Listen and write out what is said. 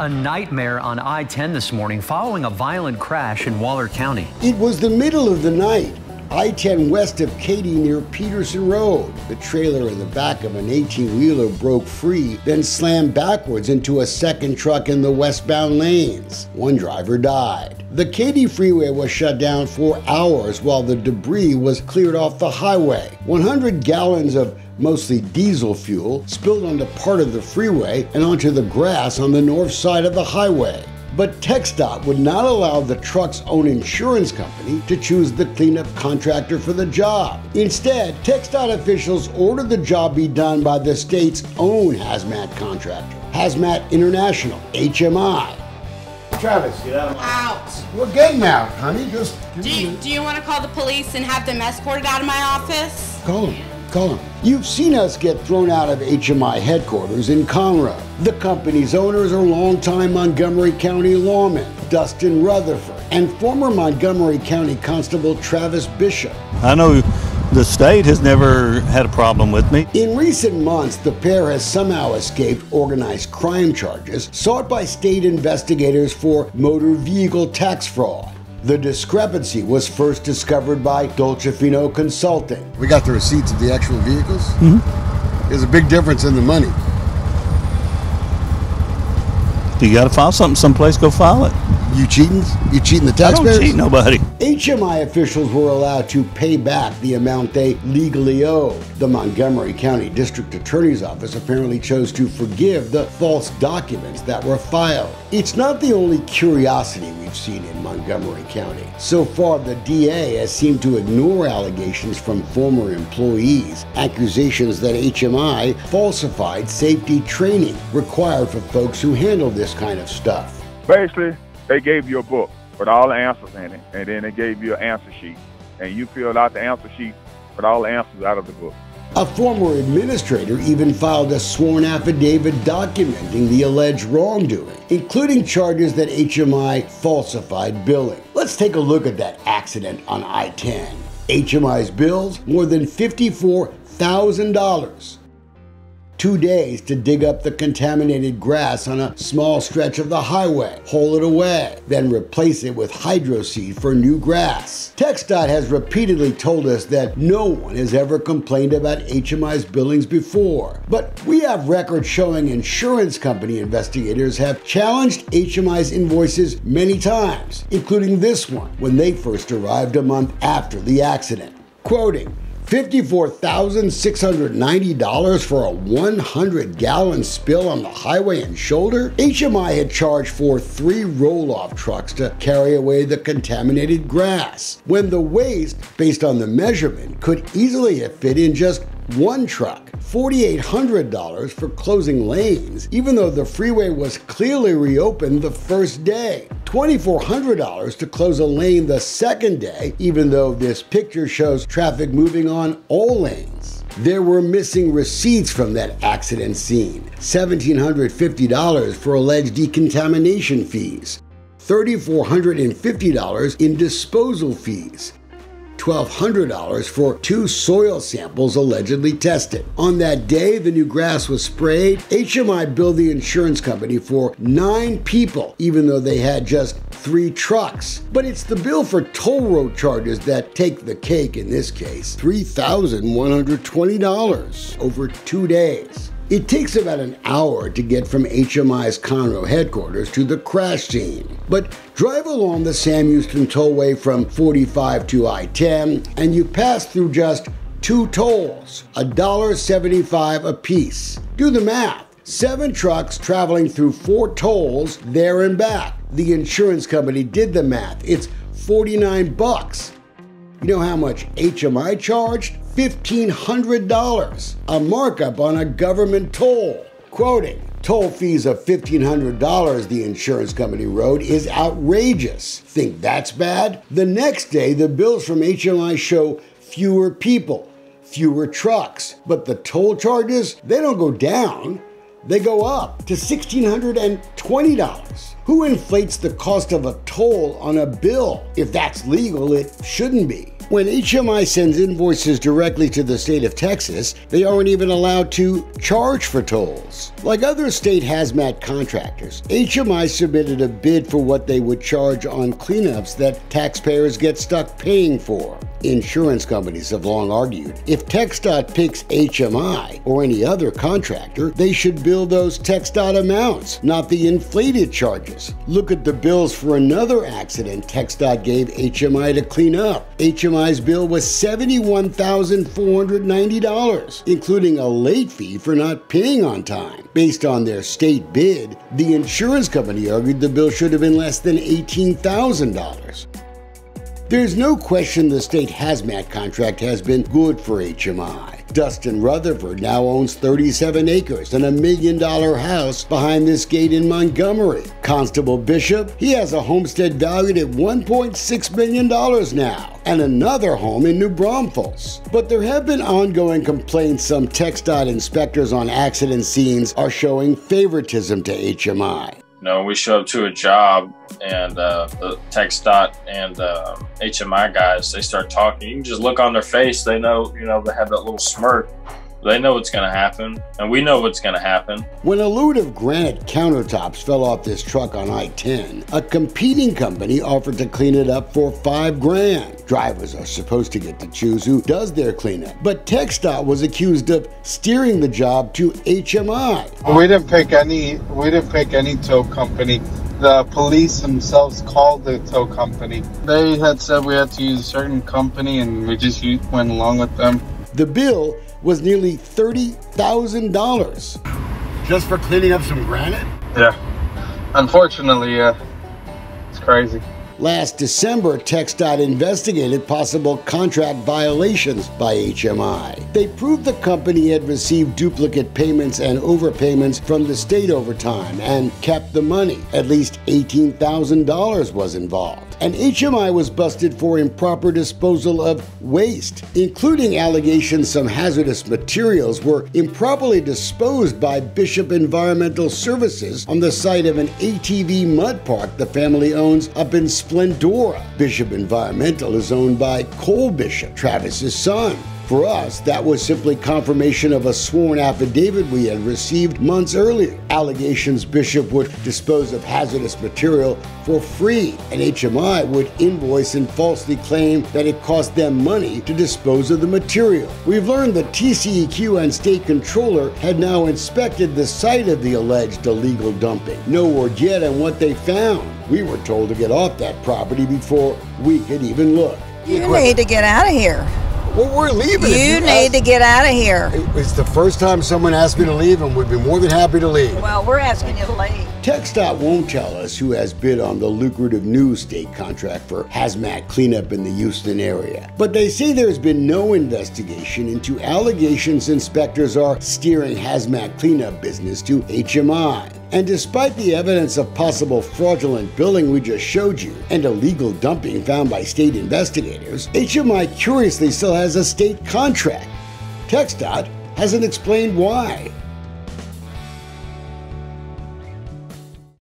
A nightmare on I 10 this morning following a violent crash in Waller County. It was the middle of the night. I 10 west of Katy near Peterson Road. The trailer in the back of an 18 wheeler broke free, then slammed backwards into a second truck in the westbound lanes. One driver died. The Katy freeway was shut down for hours while the debris was cleared off the highway. 100 gallons of mostly diesel fuel, spilled onto part of the freeway and onto the grass on the north side of the highway. But TxDOT would not allow the truck's own insurance company to choose the cleanup contractor for the job. Instead, TxDOT officials ordered the job be done by the state's own hazmat contractor, Hazmat International, HMI. Travis, get out of my Out. We're getting out, honey. Just Do you, do you want to call the police and have them escorted out of my office? Call him. You've seen us get thrown out of HMI headquarters in Conroe. The company's owners are longtime Montgomery County lawmen, Dustin Rutherford, and former Montgomery County Constable Travis Bishop. I know the state has never had a problem with me. In recent months, the pair has somehow escaped organized crime charges sought by state investigators for motor vehicle tax fraud. The discrepancy was first discovered by Dolcefino Consulting. We got the receipts of the actual vehicles. Mm-hmm. There's a big difference in the money. You got to file something someplace, go file it. You cheating? You cheating the I don't taxpayers? cheat nobody. HMI officials were allowed to pay back the amount they legally owed. The Montgomery County District Attorney's Office apparently chose to forgive the false documents that were filed. It's not the only curiosity we've seen in Montgomery County. So far, the DA has seemed to ignore allegations from former employees, accusations that HMI falsified safety training required for folks who handle this kind of stuff. Basically, they gave you a book with all the answers in it, and then they gave you an answer sheet, and you filled out the answer sheet with all the answers out of the book. A former administrator even filed a sworn affidavit documenting the alleged wrongdoing, including charges that HMI falsified billing. Let's take a look at that accident on I 10. HMI's bills more than $54,000. Two days to dig up the contaminated grass on a small stretch of the highway, haul it away, then replace it with hydroseed for new grass. TxDOT has repeatedly told us that no one has ever complained about HMI's billings before. But we have records showing insurance company investigators have challenged HMI's invoices many times, including this one when they first arrived a month after the accident. Quoting, $54,690 for a 100 gallon spill on the highway and shoulder? HMI had charged for three roll off trucks to carry away the contaminated grass, when the waste, based on the measurement, could easily have fit in just one truck. $4,800 for closing lanes, even though the freeway was clearly reopened the first day. $2,400 to close a lane the second day, even though this picture shows traffic moving on all lanes. There were missing receipts from that accident scene. $1,750 for alleged decontamination fees, $3,450 in disposal fees, $1,200 for two soil samples allegedly tested. On that day the new grass was sprayed, HMI billed the insurance company for nine people, even though they had just three trucks. But it's the bill for toll road charges that take the cake in this case $3,120 over two days. It takes about an hour to get from HMI's Conroe headquarters to the crash scene. But drive along the Sam Houston Tollway from 45 to I 10, and you pass through just two tolls, $1.75 a piece. Do the math. Seven trucks traveling through four tolls there and back. The insurance company did the math. It's 49 bucks. You know how much HMI charged? $1,500, a markup on a government toll. Quoting, toll fees of $1,500 the insurance company wrote is outrageous. Think that's bad? The next day, the bills from HMI show fewer people, fewer trucks, but the toll charges, they don't go down. They go up to $1,620. Who inflates the cost of a toll on a bill? If that's legal, it shouldn't be. When HMI sends invoices directly to the state of Texas, they aren't even allowed to charge for tolls. Like other state hazmat contractors, HMI submitted a bid for what they would charge on cleanups that taxpayers get stuck paying for. Insurance companies have long argued if TxDOT picks HMI or any other contractor, they should bill those TxDOT amounts, not the inflated charges. Look at the bills for another accident TxDOT gave HMI to clean up. HMI's bill was $71,490, including a late fee for not paying on time. Based on their state bid, the insurance company argued the bill should have been less than $18,000. There's no question the state hazmat contract has been good for HMI. Dustin Rutherford now owns 37 acres and a million dollar house behind this gate in Montgomery. Constable Bishop, he has a homestead valued at $1.6 million now and another home in New Braunfels. But there have been ongoing complaints some TxDOT inspectors on accident scenes are showing favoritism to HMI. You know, we show up to a job and uh, the tech dot and uh, HMI guys, they start talking. You can just look on their face. They know, you know, they have that little smirk. They know what's going to happen, and we know what's going to happen. When a load of granite countertops fell off this truck on I 10, a competing company offered to clean it up for five grand. Drivers are supposed to get to choose who does their cleanup, but TxDOT was accused of steering the job to HMI. We didn't pick any. We didn't pick any tow company. The police themselves called the tow company. They had said we had to use a certain company, and we just went along with them. The bill was nearly $30,000. Just for cleaning up some granite? Yeah. Unfortunately, yeah. It's crazy. Last December, TxDOT investigated possible contract violations by HMI. They proved the company had received duplicate payments and overpayments from the state over time and kept the money. At least $18,000 was involved. And HMI was busted for improper disposal of waste, including allegations some hazardous materials were improperly disposed by Bishop Environmental Services on the site of an ATV mud park the family owns up in Splendora. Bishop Environmental is owned by Cole Bishop, Travis's son. For us, that was simply confirmation of a sworn affidavit we had received months earlier. Allegations Bishop would dispose of hazardous material for free, and HMI would invoice and falsely claim that it cost them money to dispose of the material. We've learned that TCEQ and State Controller had now inspected the site of the alleged illegal dumping. No word yet on what they found. We were told to get off that property before we could even look. You need to get out of here. Well, we're leaving. You need to get out of here. It's the first time someone asked me to leave, and we'd be more than happy to leave. Well, we're asking you to leave. TxDOT won't tell us who has bid on the lucrative new state contract for hazmat cleanup in the Houston area. But they say there's been no investigation into allegations inspectors are steering hazmat cleanup business to HMI. And despite the evidence of possible fraudulent billing we just showed you and illegal dumping found by state investigators, HMI curiously still has a state contract. TxDOT hasn't explained why.